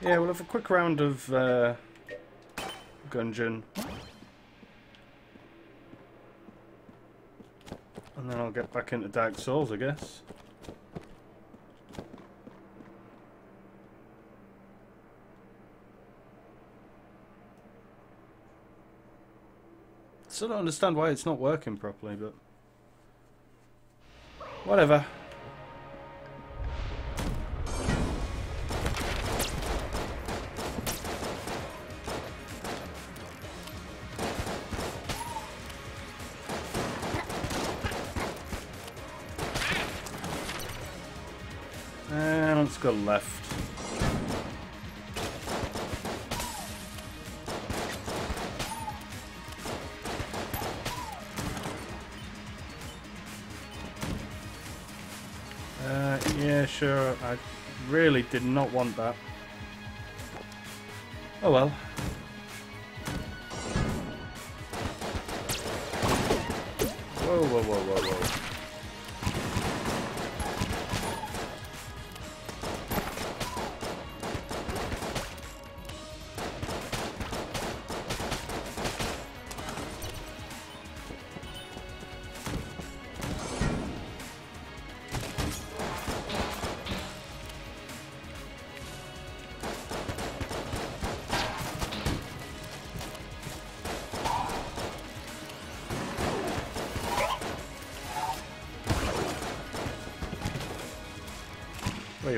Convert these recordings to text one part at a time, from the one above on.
Yeah, we'll have a quick round of uh, Gungeon. And then I'll get back into Dark Souls, I guess. Still don't understand why it's not working properly, but... Whatever. Let's go left. Uh, yeah, sure. I really did not want that. Oh well.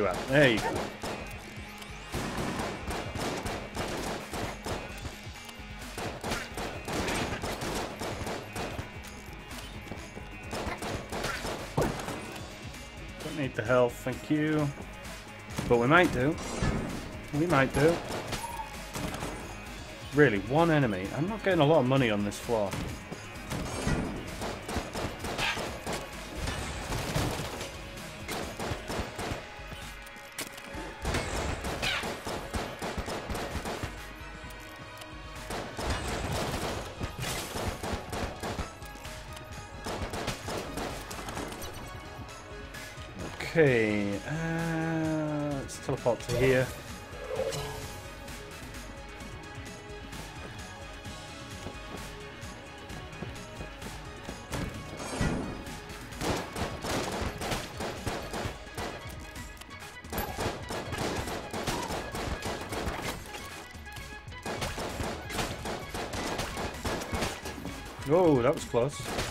You? There you go. Don't need the health, thank you. But we might do. We might do. Really, one enemy. I'm not getting a lot of money on this floor. Let's to here. Oh, that was close.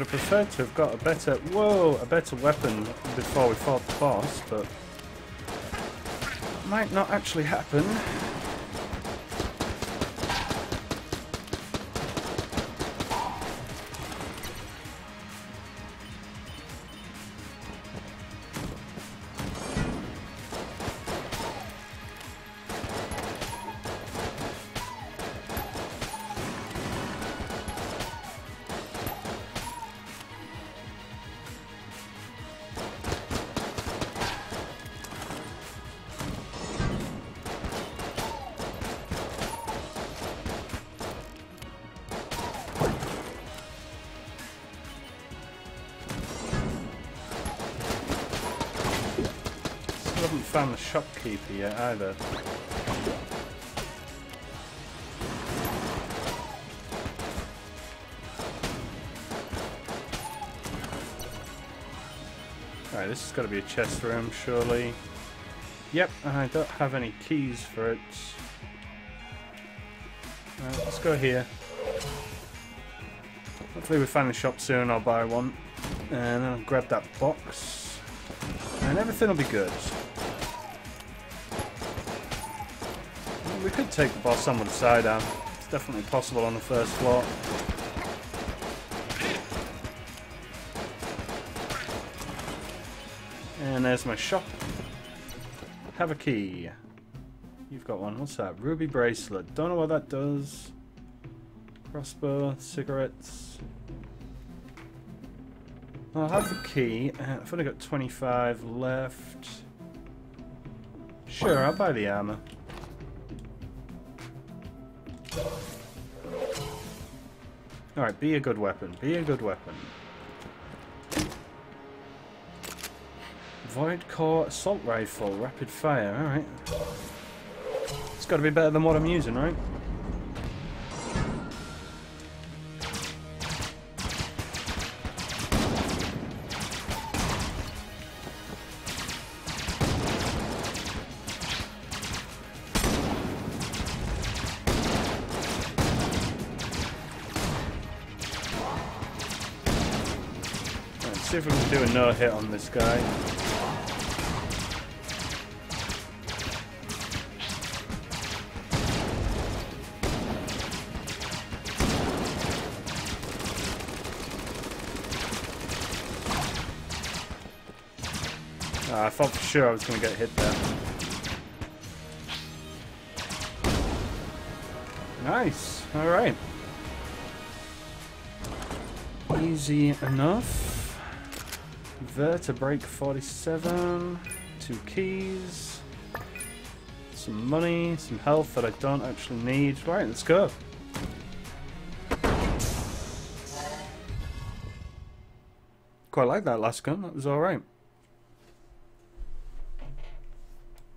Would have preferred to have got a better, whoa, a better weapon before we fought the boss, but might not actually happen. Found the shopkeeper yet either. Alright, this has got to be a chest room, surely. Yep, and I don't have any keys for it. Right, let's go here. Hopefully we find the shop soon, I'll buy one. And then I'll grab that box. And everything will be good. We could take the boss on with the side arm. It's definitely possible on the first floor. And there's my shop. Have a key. You've got one. What's that? Ruby bracelet. Don't know what that does. Crossbow, cigarettes. I'll have the key. Uh, I've only got 25 left. Sure, I'll buy the armor. Alright, be a good weapon. Be a good weapon. Void Core Assault Rifle, Rapid Fire, alright. It's got to be better than what I'm using, right? No hit on this guy. Ah, I thought for sure I was going to get hit there. Nice. Alright. Easy enough. Vertebraek 47. Two keys. Some money. Some health that I don't actually need. Right, let's go. Quite like that last gun. That was alright.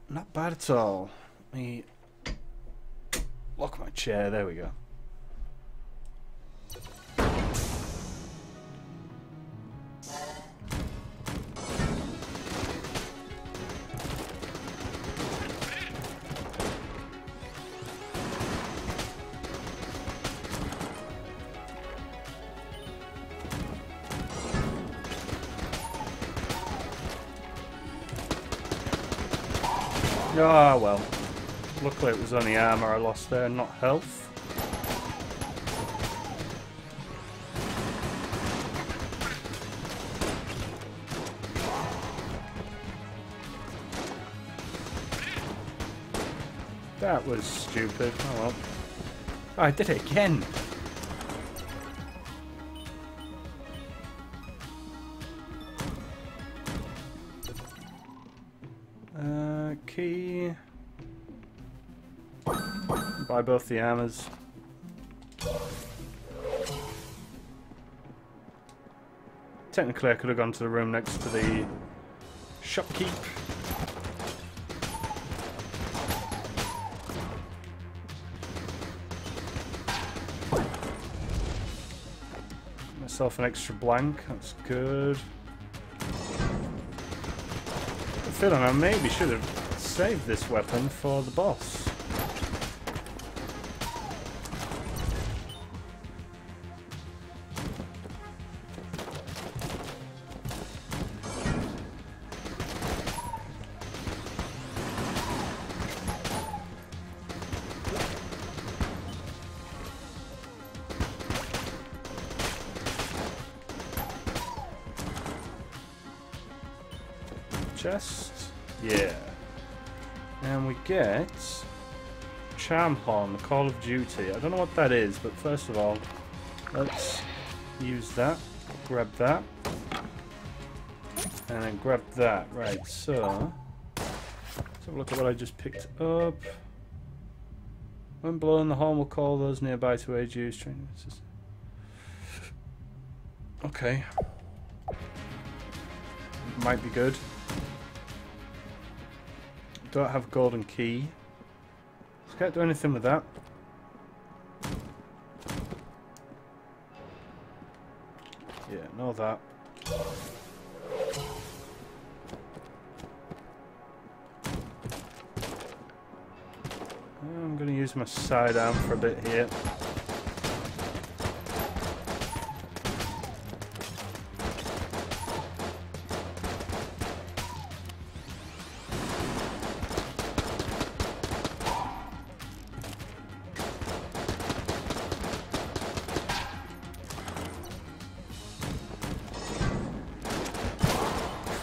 Not bad at all. Let me lock my chair. There we go. Luckily it was only armor I lost there, not health. That was stupid. Oh well. I did it again. Both the armors. Technically, I could have gone to the room next to the shopkeep. Myself an extra blank, that's good. I'm I maybe should have saved this weapon for the boss. Chest? Yeah. And we get Charm Horn, the Call of Duty. I don't know what that is, but first of all, let's use that. Grab that. And then grab that. Right, so... Let's have a look at what I just picked up. When blowing the horn will call those nearby to aid you. Okay. Might be good. Don't have golden key. Just can't do anything with that. Yeah, know that. I'm going to use my sidearm for a bit here.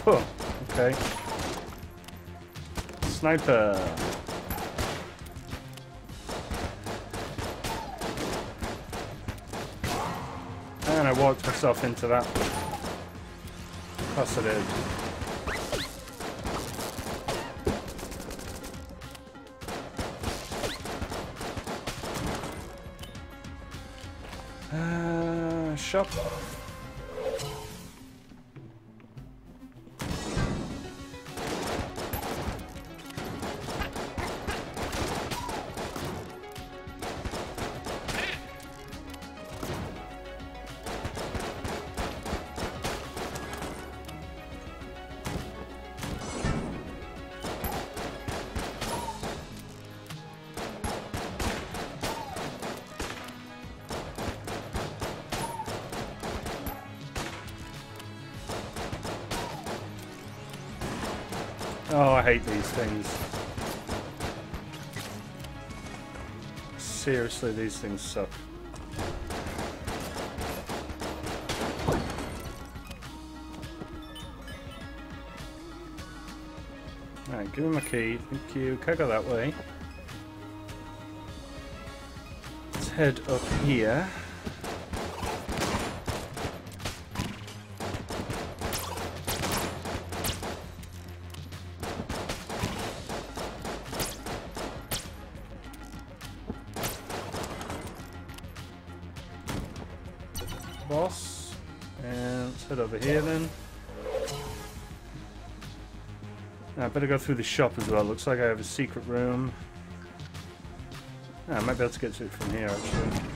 Oh, okay. Sniper. And I walked myself into that. Of course I did. Shop. Oh, I hate these things. Seriously, these things suck. Alright, give him a key. Thank you. Can I go that way? Let's head up here. Over here then. I better go through the shop as well. Looks like I have a secret room. Ah, I might be able to get to it from here actually.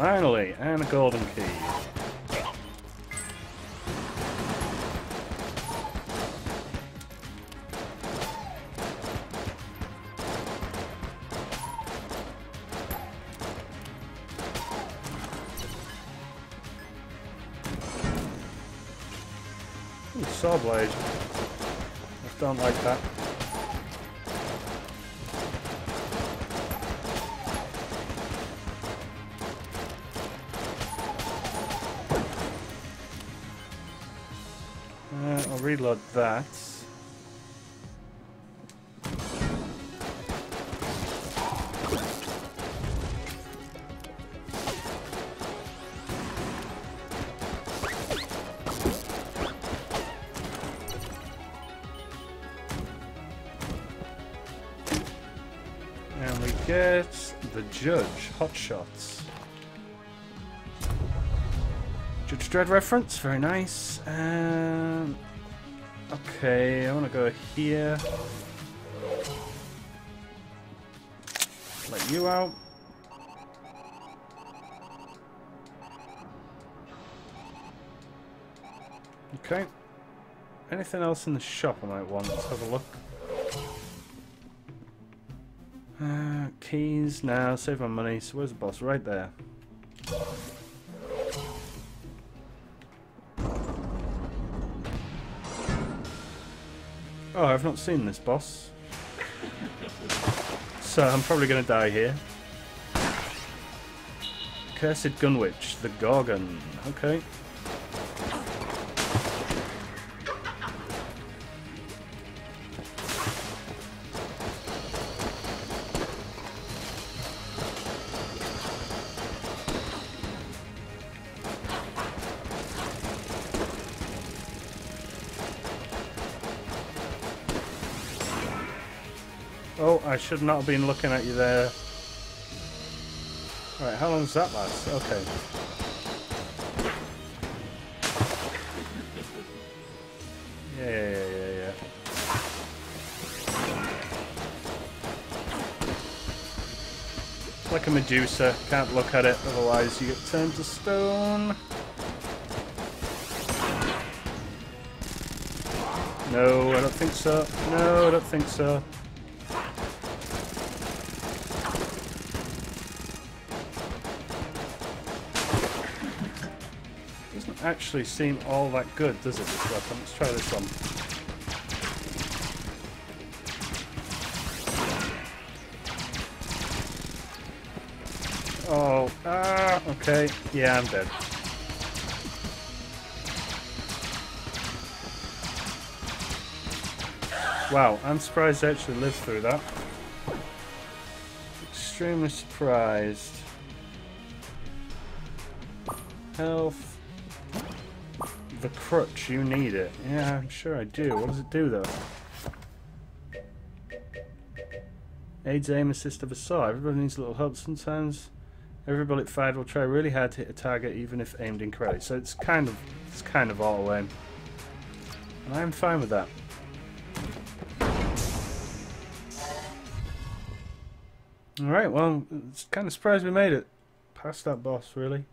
Finally, and a golden key. Ooh, saw blade. I don't like that. Reload that. And we get the Judge, Hot Shots. Judge Dredd reference, very nice. Um, okay, I want to go here. Let you out. Okay. Anything else in the shop I might want? Let's have a look. Uh, keys. Now, save my money. So where's the boss? Right there. Oh, I've not seen this boss. So I'm probably going to die here. Cursed Gunwitch, the Gorgun. Okay. Should not have been looking at you there. Right, how long does that last? Okay. Yeah, yeah, yeah, yeah. It's like a Medusa. Can't look at it, otherwise you get turned to stone. No, I don't think so. No, I don't think so. Actually seem all that good, does it, this weapon? Let's try this one. Oh, ah, okay. Yeah, I'm dead. Wow, I'm surprised I actually lived through that. Extremely surprised. Health. The crutch, you need it. Yeah, I'm sure I do. What does it do, though? Aids aim assist of a saw. Everybody needs a little help sometimes. Every bullet fired will try really hard to hit a target even if aimed incorrectly. So it's kind of it's kind of auto aim. And I'm fine with that. Alright, well, it's kind of surprised we made it. Past that boss, really.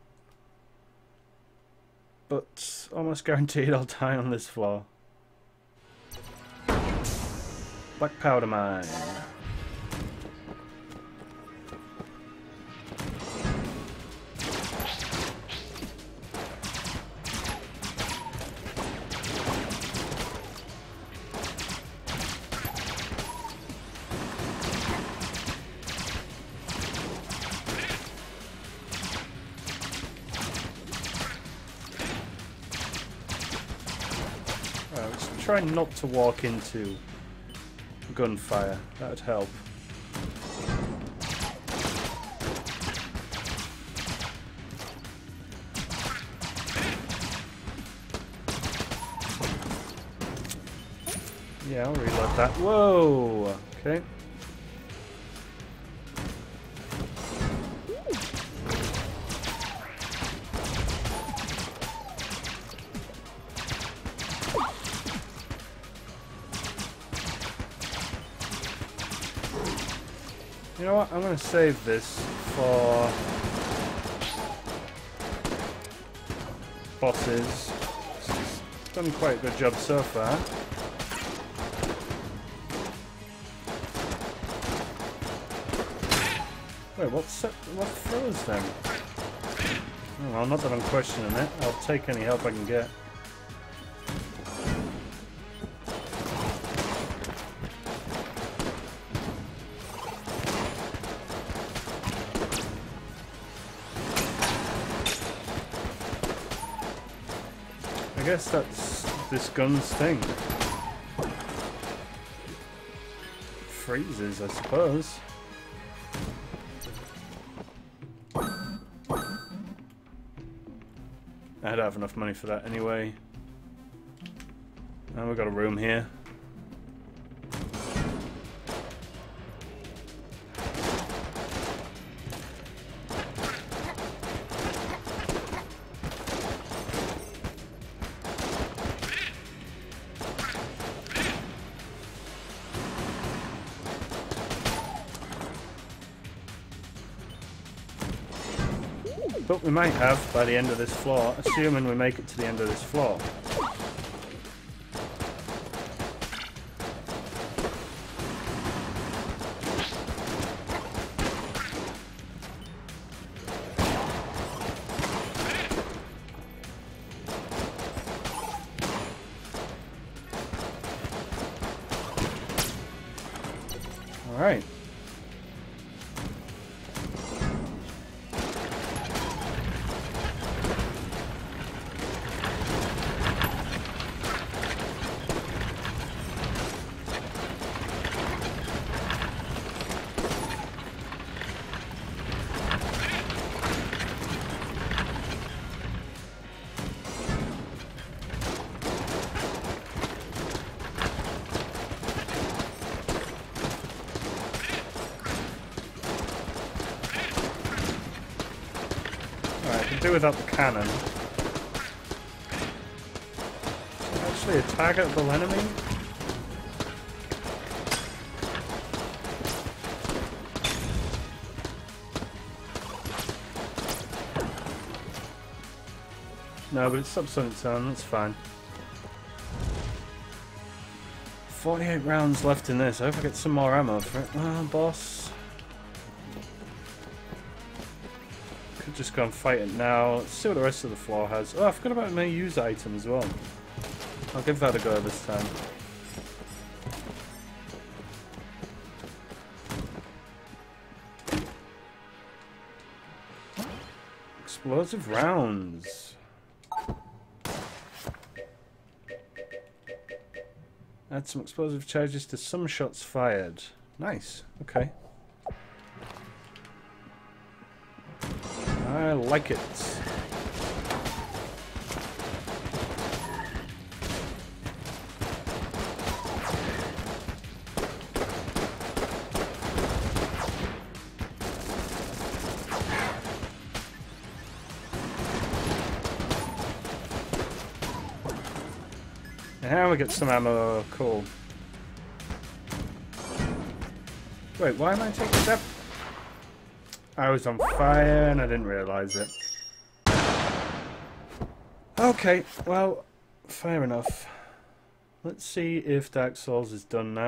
But almost guaranteed I'll die on this floor. Black Powder Mine. Try not to walk into gunfire. That would help. Yeah, I'll reload that. Whoa! Okay. You know what? I'm going to save this for bosses. It's done quite a good job so far. Wait, what's what froze then? Oh, well, not that I'm questioning it. I'll take any help I can get. Guess that's this gun's thing. Freezes, I suppose. I don't have enough money for that anyway. And we've got a room here. But we might have by the end of this floor, assuming we make it to the end of this floor. Without the cannon. Actually a targetable enemy? No, but it's up on its own, that's fine. 48 rounds left in this. I hope I get some more ammo for it. Well, boss. Just go and fight it now. Let's see what the rest of the floor has. Oh, I forgot about my use item as well. I'll give that a go this time. Explosive rounds. Add some explosive charges to some shots fired. Nice. Okay. Like it. And we get some ammo. Cool. Wait, why am I taking that? I was on fire and I didn't realise it. Okay, well, fair enough. Let's see if Dark Souls is done now.